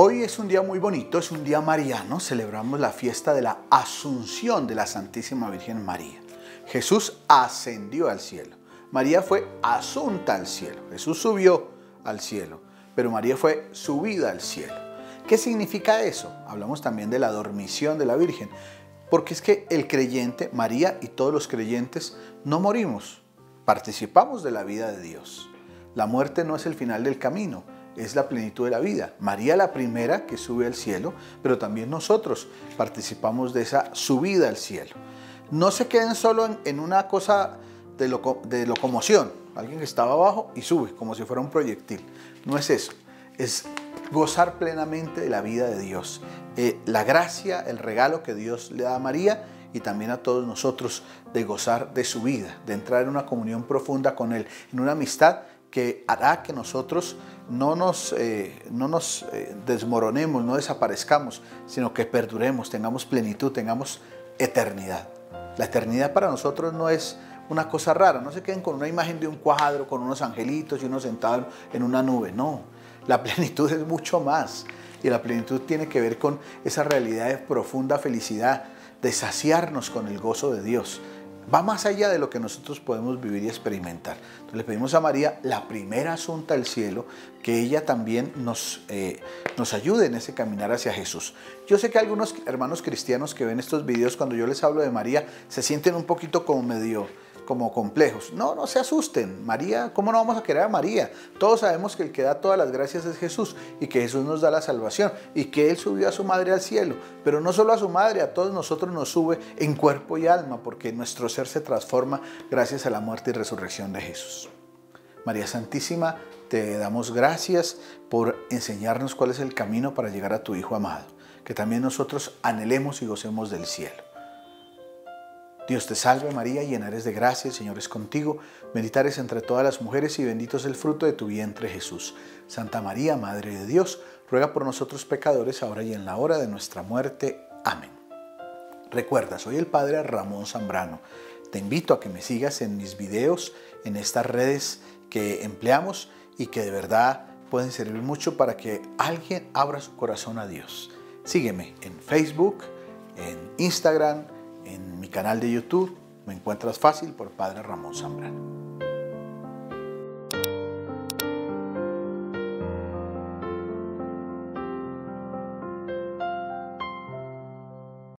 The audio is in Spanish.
Hoy es un día muy bonito, es un día mariano, celebramos la fiesta de la Asunción de la Santísima Virgen María. Jesús ascendió al cielo, María fue asunta al cielo, Jesús subió al cielo, pero María fue subida al cielo. ¿Qué significa eso? Hablamos también de la dormición de la Virgen, porque es que el creyente, María y todos los creyentes, no morimos, participamos de la vida de Dios. La muerte no es el final del camino, es la plenitud de la vida. María la primera que sube al cielo, pero también nosotros participamos de esa subida al cielo. No se queden solo en, una cosa de, locomoción, alguien que estaba abajo y sube como si fuera un proyectil. No es eso, es gozar plenamente de la vida de Dios. Eh, la gracia, el regalo que Dios le da a María y también a todos nosotros de gozar de su vida, de entrar en una comunión profunda con Él, en una amistad que hará que nosotros no nos, eh, no nos eh, desmoronemos, no desaparezcamos, sino que perduremos, tengamos plenitud, tengamos eternidad. La eternidad para nosotros no es una cosa rara, no se queden con una imagen de un cuadro, con unos angelitos y uno sentado en una nube, no. La plenitud es mucho más y la plenitud tiene que ver con esa realidad de profunda felicidad, de saciarnos con el gozo de Dios, va más allá de lo que nosotros podemos vivir y experimentar. Entonces le pedimos a María, la primera asunta del cielo, que ella también nos, eh, nos ayude en ese caminar hacia Jesús. Yo sé que algunos hermanos cristianos que ven estos videos, cuando yo les hablo de María, se sienten un poquito como medio como complejos. No, no se asusten. María, ¿cómo no vamos a querer a María? Todos sabemos que el que da todas las gracias es Jesús y que Jesús nos da la salvación y que Él subió a su madre al cielo. Pero no solo a su madre, a todos nosotros nos sube en cuerpo y alma porque nuestro ser se transforma gracias a la muerte y resurrección de Jesús. María Santísima, te damos gracias por enseñarnos cuál es el camino para llegar a tu Hijo amado. Que también nosotros anhelemos y gocemos del cielo. Dios te salve María, llena eres de gracia, el Señor es contigo, bendita eres entre todas las mujeres y bendito es el fruto de tu vientre Jesús. Santa María, Madre de Dios, ruega por nosotros pecadores, ahora y en la hora de nuestra muerte. Amén. Recuerda, soy el Padre Ramón Zambrano. Te invito a que me sigas en mis videos, en estas redes que empleamos y que de verdad pueden servir mucho para que alguien abra su corazón a Dios. Sígueme en Facebook, en Instagram, canal de YouTube me encuentras fácil por Padre Ramón Zambrano.